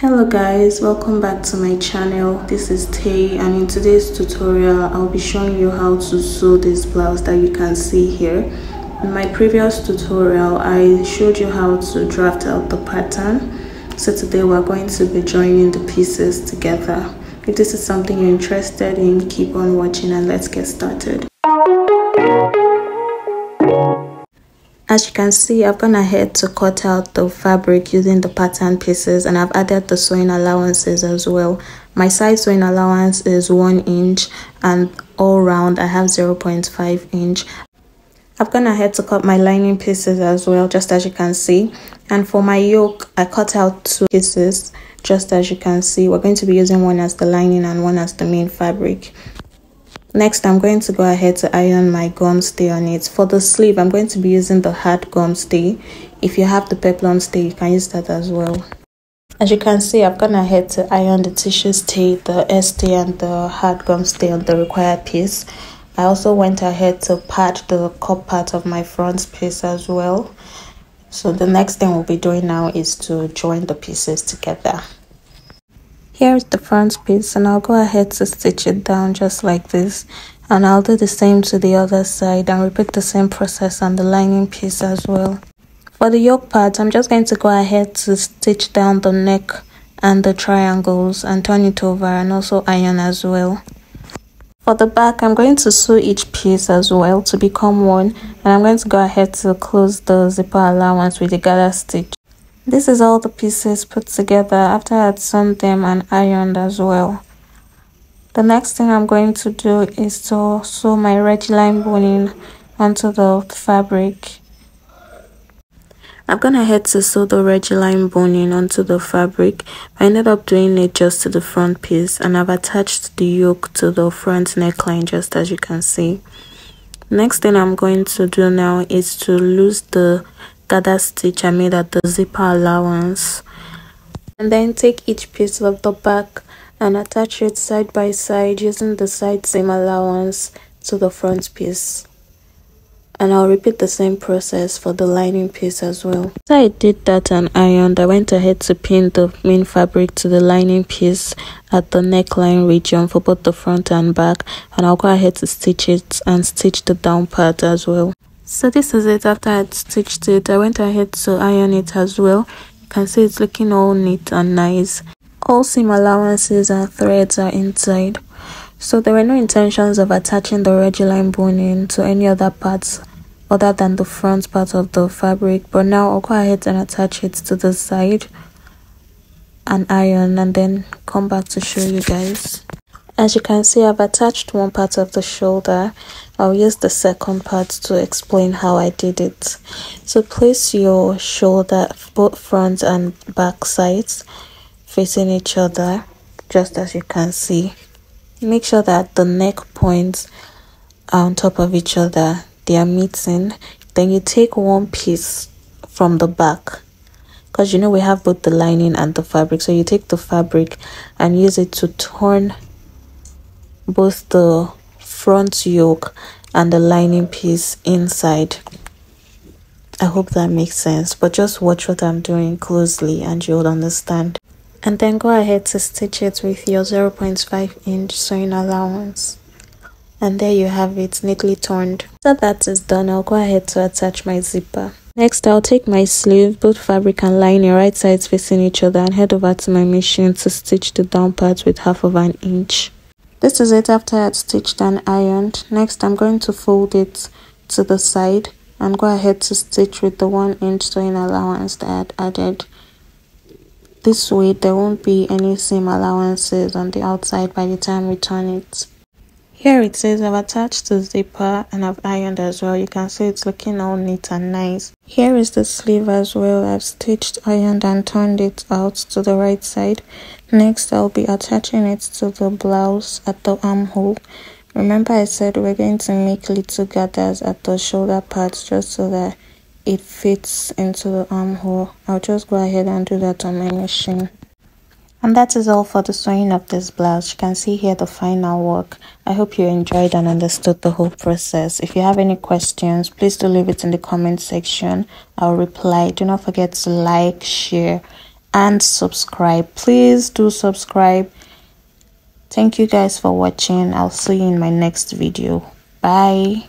hello guys welcome back to my channel. This is Taih and in today's tutorial i'll be showing you how to sew this blouse that you can see here. In my previous tutorial i showed you how to draft out the pattern. So today we're going to be joining the pieces together. If this is something you're interested in keep on watching and let's get started As you can see, I've gone ahead to cut out the fabric using the pattern pieces and I've added the sewing allowances as well. My side sewing allowance is 1 inch and all round I have 0.5 inch. I've gone ahead to cut my lining pieces as well just as you can see and for my yoke I cut out two pieces just as you can see. We're going to be using one as the lining and one as the main fabric. Next, I'm going to go ahead to iron my gum stay on it. For the sleeve, I'm going to be using the hard gum stay. If you have the peplum stay, you can use that as well. As you can see, I've gone ahead to iron the tissue stay, the S stay and the hard gum stay on the required piece. I also went ahead to pad the cup part of my front piece as well. So the next thing we'll be doing now is to join the pieces together. Here's the front piece and I'll go ahead to stitch it down just like this and I'll do the same to the other side and repeat the same process on the lining piece as well. For the yoke part, I'm just going to go ahead to stitch down the neck and the triangles and turn it over and also iron as well. For the back, I'm going to sew each piece as well to become one and I'm going to go ahead to close the zipper allowance with a gather stitch. This is all the pieces put together after I had sewn them and ironed as well. The next thing I'm going to do is to sew my rigilene boning onto the fabric. I've gone ahead to sew the rigilene boning onto the fabric. I ended up doing it just to the front piece and I've attached the yoke to the front neckline just as you can see. Next thing I'm going to do now is to lose the gather stitch I made at the zipper allowance and then take each piece of the back and attach it side by side using the side seam allowance to the front piece and I'll repeat the same process for the lining piece as well. After I did that and ironed, I went ahead to pin the main fabric to the lining piece at the neckline region for both the front and back and I'll go ahead to stitch it and stitch the down part as well. So this is it after I stitched it. I went ahead to iron it as well. You can see it's looking all neat and nice. All seam allowances and threads are inside. So there were no intentions of attaching the rigilene boning to any other parts other than the front part of the fabric. But now I'll go ahead and attach it to the side and iron and then come back to show you guys. As you can see, I've attached one part of the shoulder. I'll use the second part to explain how I did it. So place your shoulder, both front and back sides, facing each other, just as you can see. Make sure that the neck points are on top of each other. They are meeting. Then you take one piece from the back because you know we have both the lining and the fabric so you take the fabric and use it to turn both the front yoke and the lining piece inside. I hope that makes sense but just watch what i'm doing closely and you'll understand. And then go ahead to stitch it with your 0.5 inch sewing allowance. And there you have it neatly turned so that is done i'll go ahead to attach my zipper. Next i'll take my sleeve both fabric and lining right sides facing each other and head over to my machine to stitch the down part with half of an inch this is it after I had stitched and ironed. Next I'm going to fold it to the side and go ahead to stitch with the 1 inch sewing allowance that I had added. This way there won't be any seam allowances on the outside by the time we turn it. Here it says I've attached the zipper and I've ironed as well. You can see it's looking all neat and nice. Here is the sleeve as well. I've stitched, ironed and turned it out to the right side. Next I'll be attaching it to the blouse at the armhole. Remember I said we're going to make little gathers at the shoulder parts just so that it fits into the armhole. I'll just go ahead and do that on my machine. And that is all for the sewing of this blouse. You can see here the final work. I hope you enjoyed and understood the whole process. If you have any questions, please do leave it in the comment section. I'll reply. Do not forget to like, share, and subscribe please do subscribe thank you guys for watching i'll see you in my next video bye